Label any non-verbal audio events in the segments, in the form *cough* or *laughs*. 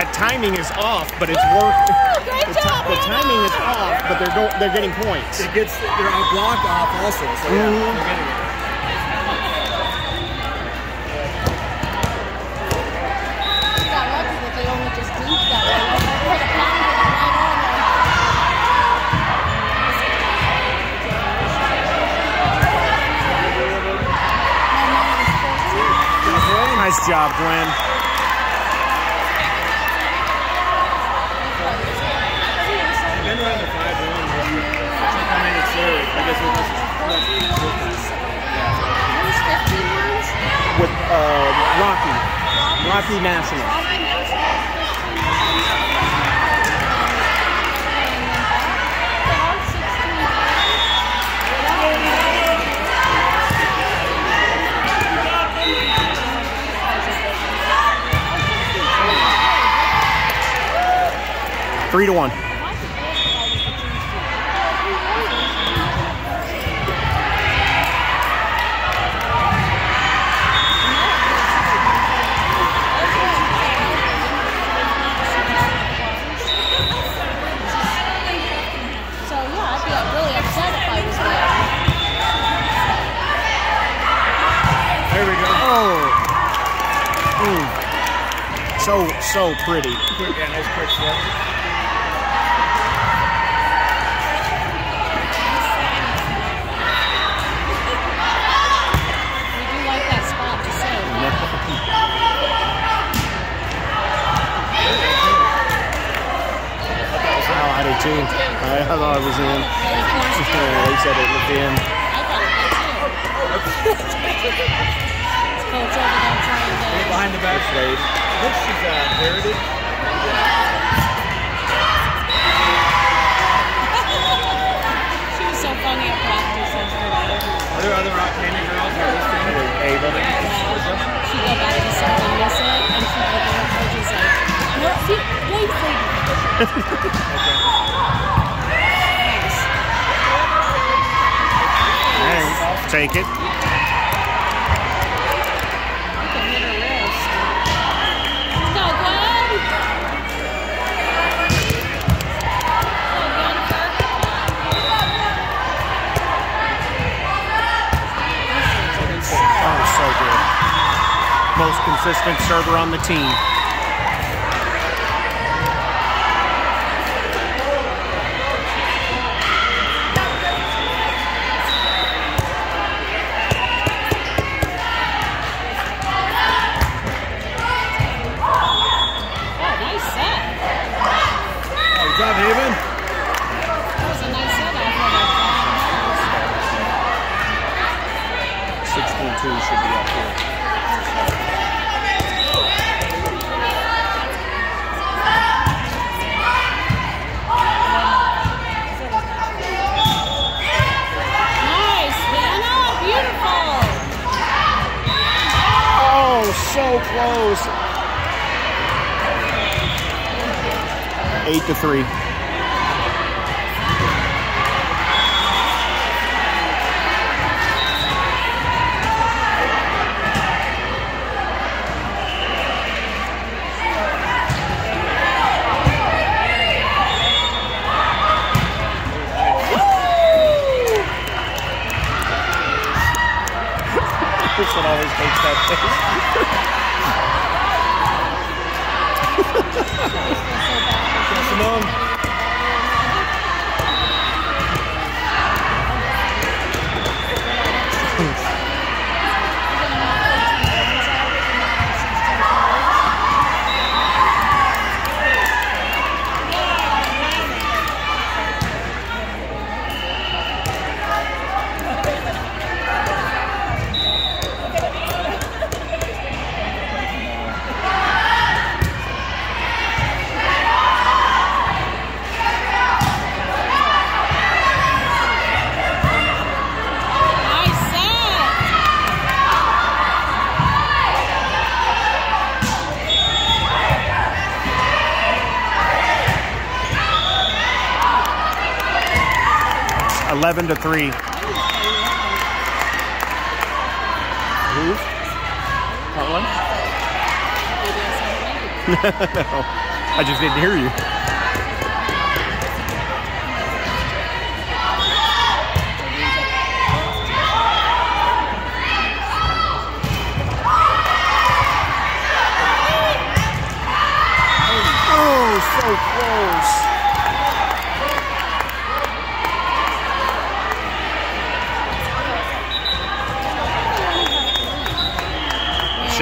timing is off, but it's work. great the, ti- job, the timing is off, but they're go- they're getting points. It gets their block off also. So yeah, Mhm. they're getting it. She got lucky that they only just clinked that way. They could have pounded it right on there. My mom was 14. Nice job, Gwen. Been around the five one. I mean, it's there. I guess it was just Who's 15 ones? With uh, Rocky, Rocky National. Rocky National, 15 ones. And then back, there are 16 Three to one. So yeah, I'd be really upset if I was there. There we go. Oh. Mm. So so pretty. Quick, yeah, nice quick flip. We do like that spot to save. I did too. I, I thought it was in. they said it was in. I thought it did too. Coach over there trying to. Behind the back. Played. I think she's uh, heritage. *laughs* She was so funny at practice yesterday. Are there other rock candy girls who are listening? Ava. She go back to something, miss it, and she look at her coach and say, "No, see, wait, wait." Nice. Hey, take it. Most server on the team. Oh, nice set. Good job, Haven. That was a nice set out there. 16-2 should be up here. Nice, Hannah. Beautiful. Oh, so close. Eight to three. *laughs* Kristen always makes that face. *laughs* *laughs* Simone. 11 to 3. Who's? Carlin? no, I just didn't hear you. Oh, so close.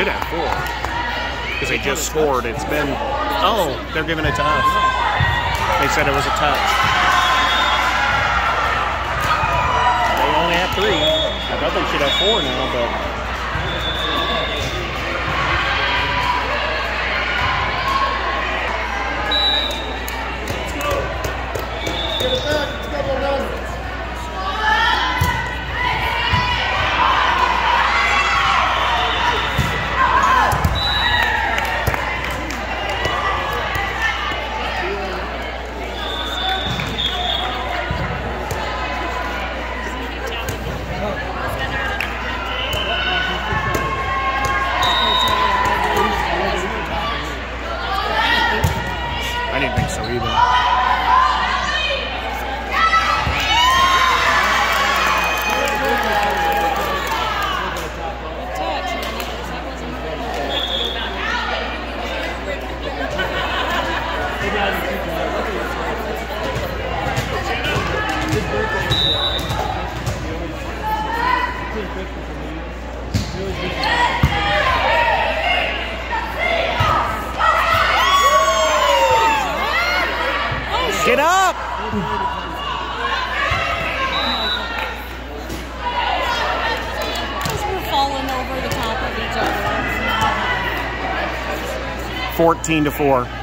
Should have four. Because they just scored. It's been, oh, they're giving it to us. They said it was a touch. They only have three. I thought they should have four now, but. I didn't think so either. Get up! Falling over the top of each other. 14 to 4.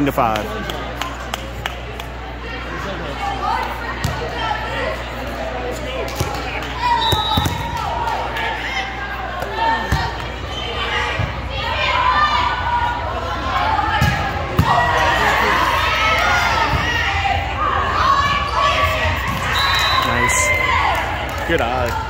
14 to 5. Nice. Good eye.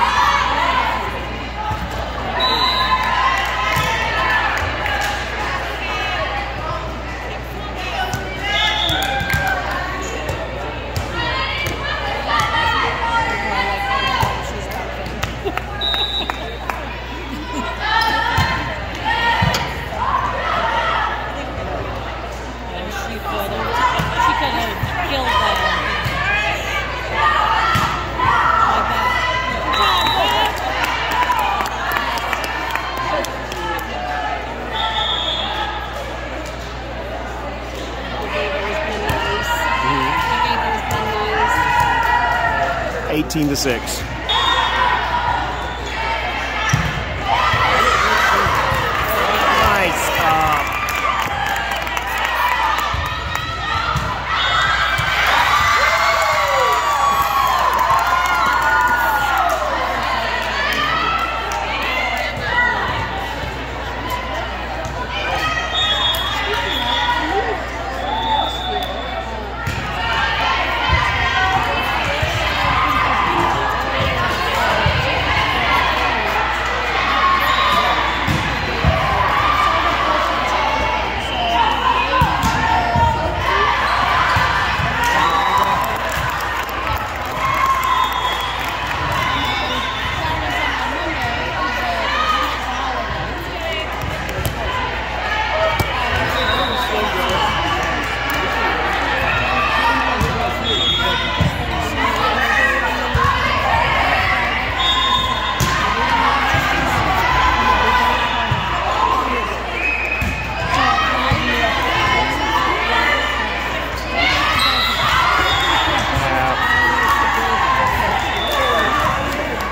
18 to 6.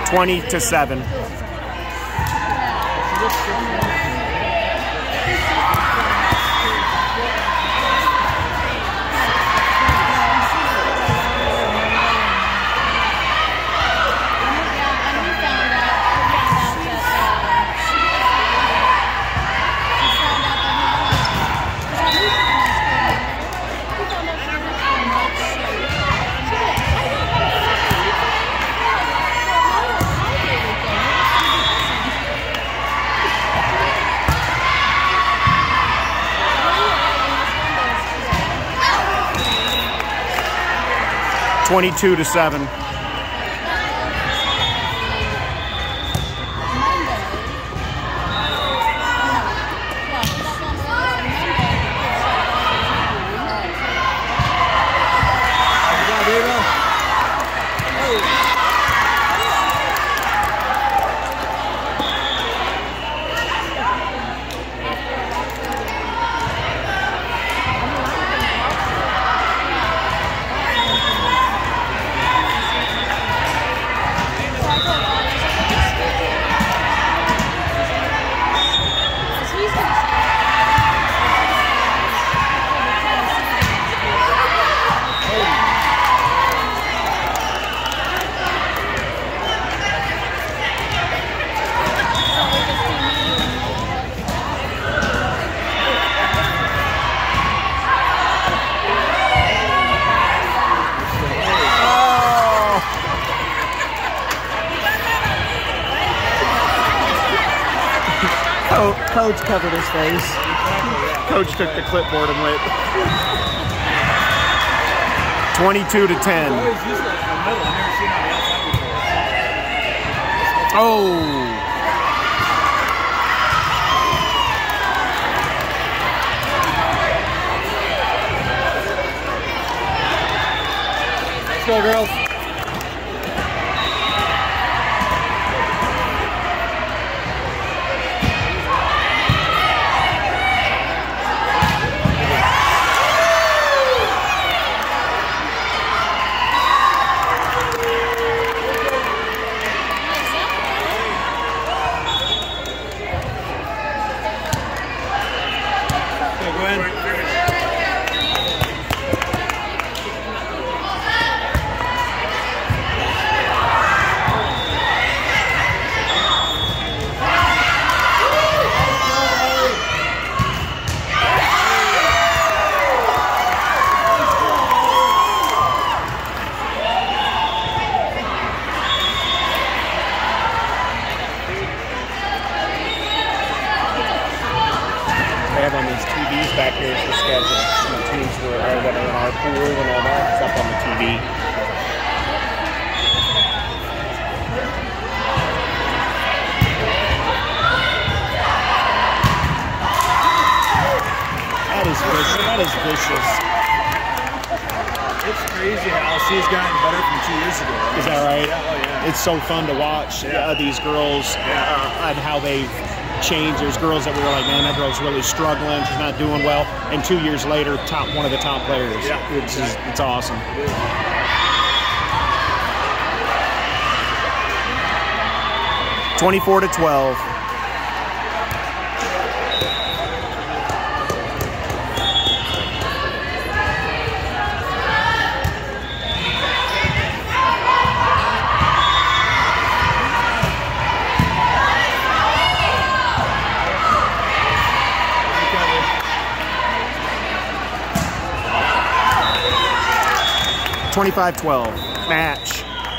20 to 7. 22 to 7. Co- Coach covered his face. Coach took the clipboard and went. 22 to 10. Always use it in the middle. I've never seen it on the outside before. Oh. Let's go, girls. Okay, go ahead. They have on these TVs back here is the schedule. And the teams were, are that are in our pool and all that. It's up on the TV. That is vicious. That is vicious. It's crazy how she's gotten better from two years ago. Is that right? Yeah, oh yeah. It's so fun to watch Yeah. uh, these girls uh, and how they've changed. There's girls that we were like, man, that girl's really struggling. She's not doing well. And two years later, top one of the top players. Yeah. It's just, it's awesome. Twenty-four to twelve. Twenty-five twelve. Match.